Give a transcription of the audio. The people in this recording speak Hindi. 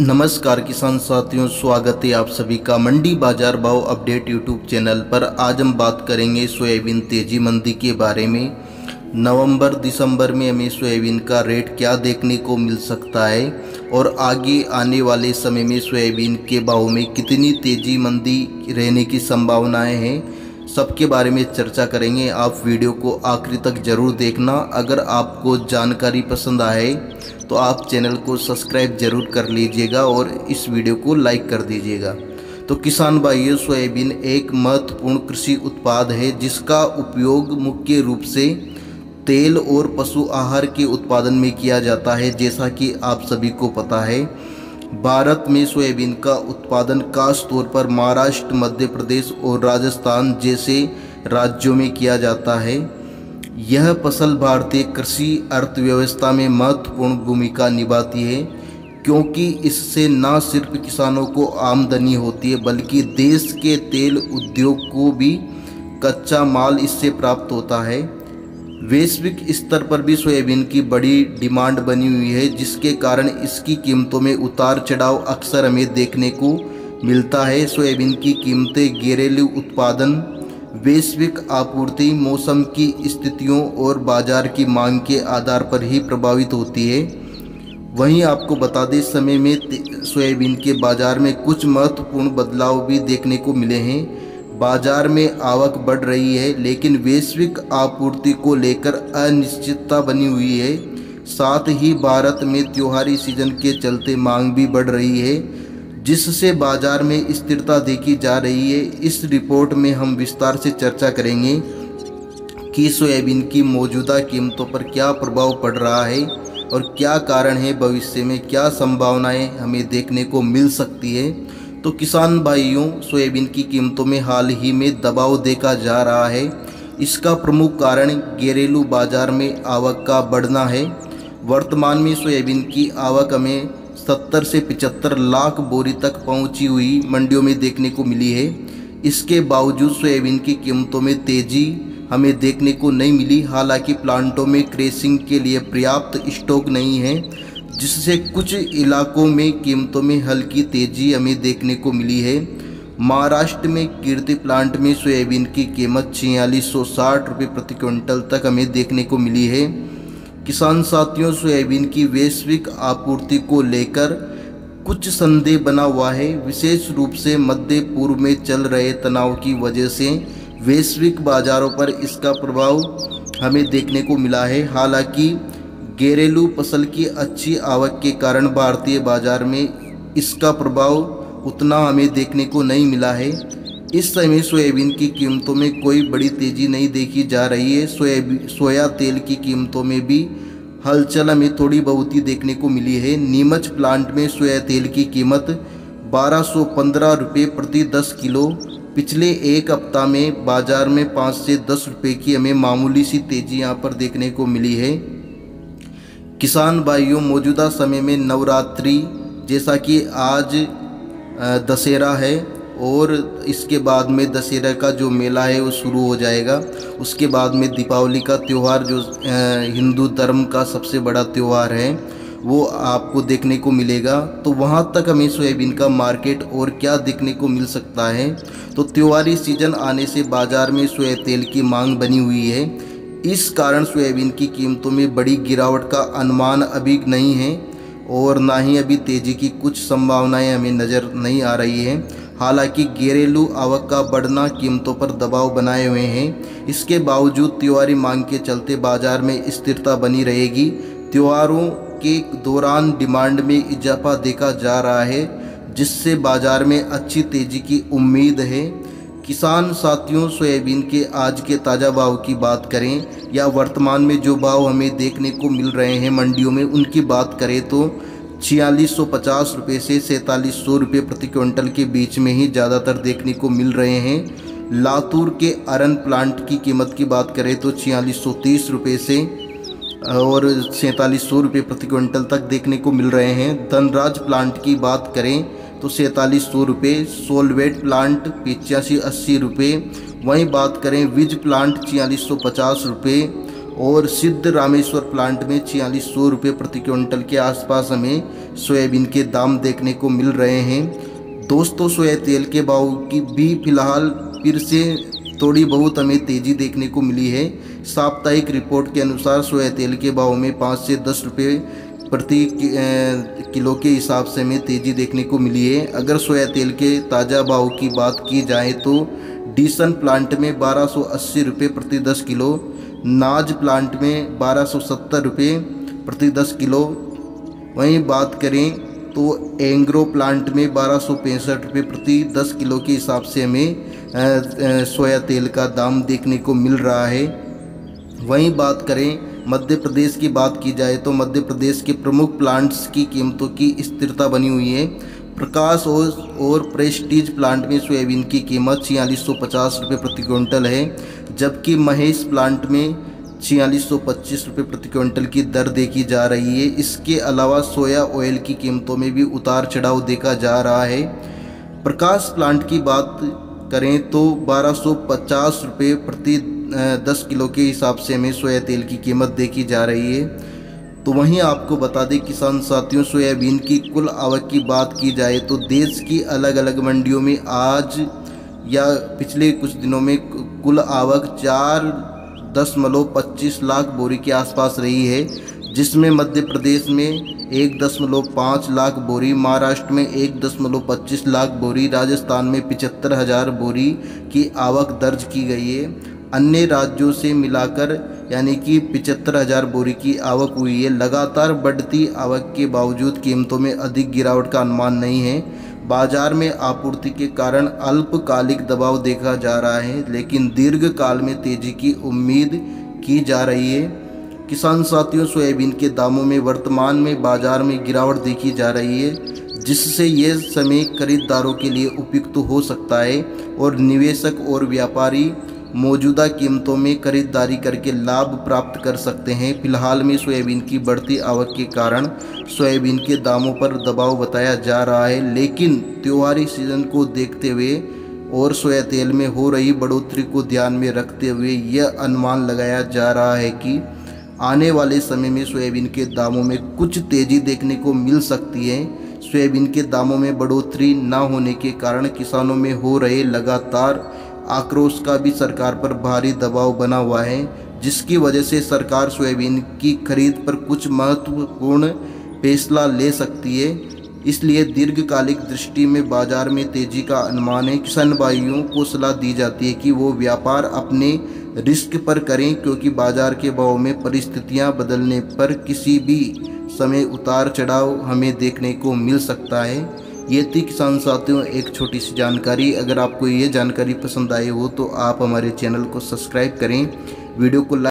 नमस्कार किसान साथियों, स्वागत है आप सभी का मंडी बाज़ार भाव अपडेट यूट्यूब चैनल पर। आज हम बात करेंगे सोयाबीन तेज़ी मंदी के बारे में। नवंबर, दिसंबर में हमें सोयाबीन का रेट क्या देखने को मिल सकता है और आगे आने वाले समय में सोयाबीन के भाव में कितनी तेज़ी मंदी रहने की संभावनाएँ हैं, सबके बारे में चर्चा करेंगे। आप वीडियो को आखिरी तक ज़रूर देखना। अगर आपको जानकारी पसंद आए तो आप चैनल को सब्सक्राइब ज़रूर कर लीजिएगा और इस वीडियो को लाइक कर दीजिएगा। तो किसान भाइयों, सोयाबीन एक महत्वपूर्ण कृषि उत्पाद है, जिसका उपयोग मुख्य रूप से तेल और पशु आहार के उत्पादन में किया जाता है, जैसा कि आप सभी को पता है। भारत में सोयाबीन का उत्पादन खास तौर पर महाराष्ट्र, मध्य प्रदेश और राजस्थान जैसे राज्यों में किया जाता है। यह फ़सल भारतीय कृषि अर्थव्यवस्था में महत्वपूर्ण भूमिका निभाती है, क्योंकि इससे न सिर्फ़ किसानों को आमदनी होती है, बल्कि देश के तेल उद्योग को भी कच्चा माल इससे प्राप्त होता है। वैश्विक स्तर पर भी सोयाबीन की बड़ी डिमांड बनी हुई है, जिसके कारण इसकी कीमतों में उतार चढ़ाव अक्सर हमें देखने को मिलता है। सोयाबीन की कीमतें, घरेलू उत्पादन वैश्विक आपूर्ति, मौसम की स्थितियों और बाज़ार की मांग के आधार पर ही प्रभावित होती है। वहीं आपको बता दें, समय में सोयाबीन के बाज़ार में कुछ महत्वपूर्ण बदलाव भी देखने को मिले हैं। बाज़ार में आवक बढ़ रही है, लेकिन वैश्विक आपूर्ति को लेकर अनिश्चितता बनी हुई है। साथ ही भारत में त्योहारी सीज़न के चलते मांग भी बढ़ रही है। जिससे बाज़ार में स्थिरता देखी जा रही है। इस रिपोर्ट में हम विस्तार से चर्चा करेंगे कि सोयाबीन की मौजूदा कीमतों पर क्या प्रभाव पड़ रहा है और क्या कारण है भविष्य में, क्या संभावनाएँ हमें देखने को मिल सकती है। तो किसान भाइयों, सोयाबीन की कीमतों में हाल ही में दबाव देखा जा रहा है। इसका प्रमुख कारण घरेलू बाज़ार में आवक का बढ़ना है। वर्तमान में सोयाबीन की आवक हमें सत्तर से पिचहत्तर लाख बोरी तक पहुँची हुई मंडियों में देखने को मिली है। इसके बावजूद सोयाबीन की कीमतों में तेज़ी हमें देखने को नहीं मिली। हालाँकि प्लांटों में क्रेसिंग के लिए पर्याप्त स्टॉक नहीं है, जिससे कुछ इलाकों में कीमतों में हल्की तेज़ी हमें देखने को मिली है। महाराष्ट्र में कीर्ति प्लांट में सोयाबीन की कीमत छियालीस सौ साठ रुपये प्रति क्विंटल तक हमें देखने को मिली है। किसान साथियों, सोयाबीन की वैश्विक आपूर्ति को लेकर कुछ संदेह बना हुआ है। विशेष रूप से मध्य पूर्व में चल रहे तनाव की वजह से वैश्विक बाजारों पर इसका प्रभाव हमें देखने को मिला है। हालाँकि घरेलू फ़सल की अच्छी आवक के कारण भारतीय बाज़ार में इसका प्रभाव उतना हमें देखने को नहीं मिला है। इस समय सोयाबीन की कीमतों में कोई बड़ी तेज़ी नहीं देखी जा रही है। सोयाबीन सोया तेल की कीमतों में भी हलचल हमें थोड़ी बहुत ही देखने को मिली है। नीमच प्लांट में सोया तेल की कीमत बारह सौ पंद्रह रुपये प्रति दस किलो। पिछले एक हफ़्ता में बाज़ार में पाँच से दस रुपये की हमें मामूली सी तेज़ी यहाँ पर देखने को मिली है। किसान भाइयों, मौजूदा समय में नवरात्रि जैसा कि आज दशहरा है। और इसके बाद में दशहरा का जो मेला है, वो शुरू हो जाएगा। उसके बाद में दीपावली का त्यौहार जो हिंदू धर्म का सबसे बड़ा त्यौहार है, वो आपको देखने को मिलेगा। तो वहाँ तक हमें सोयाबीन का मार्केट और क्या देखने को मिल सकता है? तो त्योहारी सीज़न आने से बाज़ार में सोया तेल की मांग बनी हुई है। इस कारण सोयाबीन की कीमतों में बड़ी गिरावट का अनुमान अभी नहीं है और ना ही अभी तेज़ी की कुछ संभावनाएँ हमें नज़र नहीं आ रही है। हालाँकि घरेलू आवक का बढ़ना कीमतों पर दबाव बनाए हुए हैं। इसके बावजूद त्योहारी मांग के चलते बाज़ार में स्थिरता बनी रहेगी। त्योहारों के दौरान डिमांड में इजाफा देखा जा रहा है, जिससे बाज़ार में अच्छी तेज़ी की उम्मीद है। किसान साथियों, सोयाबीन के आज के ताज़ा भाव की बात करें या वर्तमान में जो भाव हमें देखने को मिल रहे हैं मंडियों में उनकी बात करें तो छियालीस सौ पचास रुपये से सैंतालीस सौ रुपये प्रति क्विंटल के बीच में ही ज़्यादातर देखने को मिल रहे हैं। लातूर के अरन प्लांट की कीमत की बात करें तो छियालीस सौ तीस रुपये से और सैंतालीस सौ रुपये प्रति क्विंटल तक देखने को मिल रहे हैं। धनराज प्लांट की बात करें तो सैंतालीस सौ रुपये, सोलवेट प्लांट पिचासी अस्सी रुपये। वहीं बात करें विज प्लांट छियालीस सौ पचास रुपये और सिद्ध रामेश्वर प्लांट में छियालीस सौ रुपये प्रति क्विंटल के आसपास हमें सोयाबीन के दाम देखने को मिल रहे हैं। दोस्तों, सोया तेल के भाव की भी फ़िलहाल फिर से थोड़ी बहुत हमें तेज़ी देखने को मिली है। साप्ताहिक रिपोर्ट के अनुसार सोया तेल के भाव में पाँच से दस रुपये प्रति किलो के हिसाब से हमें तेज़ी देखने को मिली है। अगर सोया तेल के ताज़ा भाव की बात की जाए तो डीसन प्लांट में बारह सौ अस्सी रुपये प्रति दस किलो, नाज प्लांट में बारह सौ सत्तर रुपये प्रति दस किलो। वहीं बात करें तो एंग्रो प्लांट में बारह रुपये प्रति दस किलो के हिसाब से हमें सोया तेल का दाम देखने को मिल रहा है। वहीं बात करें मध्य प्रदेश की बात की जाए तो मध्य प्रदेश के प्रमुख प्लांट्स की कीमतों की स्थिरता बनी हुई है। प्रकाश और और प्रेस्टीज प्लांट में सोयाबीन की कीमत छियालीस सौ पचास रुपये प्रति क्विंटल है, जबकि महेश प्लांट में छियालीस सौ पच्चीस रुपये प्रति क्विंटल की दर देखी जा रही है। इसके अलावा सोया ऑयल की कीमतों में भी उतार चढ़ाव देखा जा रहा है। प्रकाश प्लांट की बात करें तो बारह सौ पचास रुपये प्रति दस किलो के हिसाब से हमें सोया तेल की कीमत देखी जा रही है। तो वहीं आपको बता दें, किसान साथियों, सोयाबीन की कुल आवक की बात की जाए तो देश की अलग अलग मंडियों में आज या पिछले कुछ दिनों में कुल आवक चार दशमलव पच्चीस लाख बोरी के आसपास रही है, जिसमें मध्य प्रदेश में एक दशमलव पाँच लाख बोरी, महाराष्ट्र में एक दशमलव पच्चीस लाख बोरी, राजस्थान में पिचहत्तर हज़ार बोरी की आवक दर्ज की गई है। अन्य राज्यों से मिलाकर, यानी कि पिचहत्तर हज़ार बोरी की आवक हुई है। लगातार बढ़ती आवक के बावजूद कीमतों में अधिक गिरावट का अनुमान नहीं है। बाज़ार में आपूर्ति के कारण अल्पकालिक दबाव देखा जा रहा है, लेकिन दीर्घ काल में तेज़ी की उम्मीद की जा रही है। किसान साथियों, सोयाबीन के दामों में वर्तमान में बाज़ार में गिरावट देखी जा रही है, जिससे ये समय खरीदारों के लिए उपयुक्त हो सकता है और निवेशक और व्यापारी मौजूदा कीमतों में खरीदारी करके लाभ प्राप्त कर सकते हैं। फ़िलहाल में सोयाबीन की बढ़ती आवक के कारण सोयाबीन के दामों पर दबाव बताया जा रहा है, लेकिन त्योहारी सीज़न को देखते हुए और सोया तेल में हो रही बढ़ोतरी को ध्यान में रखते हुए यह अनुमान लगाया जा रहा है कि आने वाले समय में सोयाबीन के दामों में कुछ तेज़ी देखने को मिल सकती है। सोयाबीन के दामों में बढ़ोतरी न होने के कारण किसानों में हो रहे लगातार आक्रोश का भी सरकार पर भारी दबाव बना हुआ है, जिसकी वजह से सरकार सोयाबीन की खरीद पर कुछ महत्वपूर्ण फैसला ले सकती है। इसलिए दीर्घकालिक दृष्टि में बाज़ार में तेज़ी का अनुमान है। किसान भाइयों को सलाह दी जाती है कि वो व्यापार अपने रिस्क पर करें, क्योंकि बाज़ार के भाव में परिस्थितियाँ बदलने पर किसी भी समय उतार चढ़ाव हमें देखने को मिल सकता है। ये थी किसान साथियों, एक छोटी सी जानकारी। अगर आपको ये जानकारी पसंद आई हो तो आप हमारे चैनल को सब्सक्राइब करें, वीडियो को